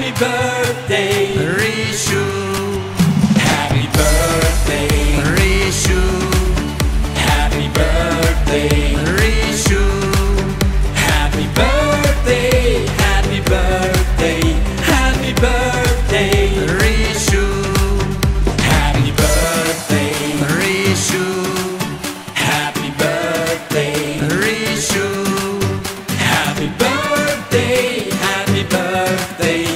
Happy birthday, Rishu. Happy birthday, Rishu. Happy birthday, Rishu. Happy birthday, happy birthday, happy birthday, Rishu. Happy birthday, Rishu. Happy birthday, Rishu. Happy birthday, happy birthday.